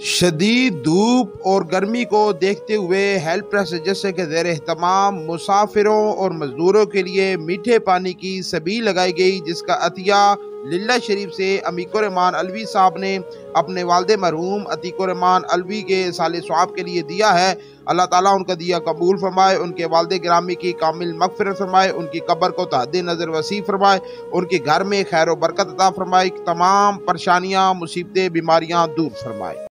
शदीद धूप और गर्मी को देखते हुए हेल्प जैसे के जेर अहतमाम मुसाफिरों और मजदूरों के लिए मीठे पानी की सभी लगाई गई, जिसका अतिया लिल्ला शरीफ से अमीकुरमान अलवी साहब ने अपने वालद मरहूम अतीकुरमान अलवी के साल स्वाब के लिए दिया है। अल्लाह ताला उनका दिया कबूल फरमाए, उनके वालद ग्रामी की कामिल मगफरत फरमाए, उनकी कब्र को तहद नज़र वसी फरमाए, उनके घर में खैर बरकत अता फरमाए, तमाम परेशानियाँ, मुसीबतें, बीमारियाँ दूर फरमाए।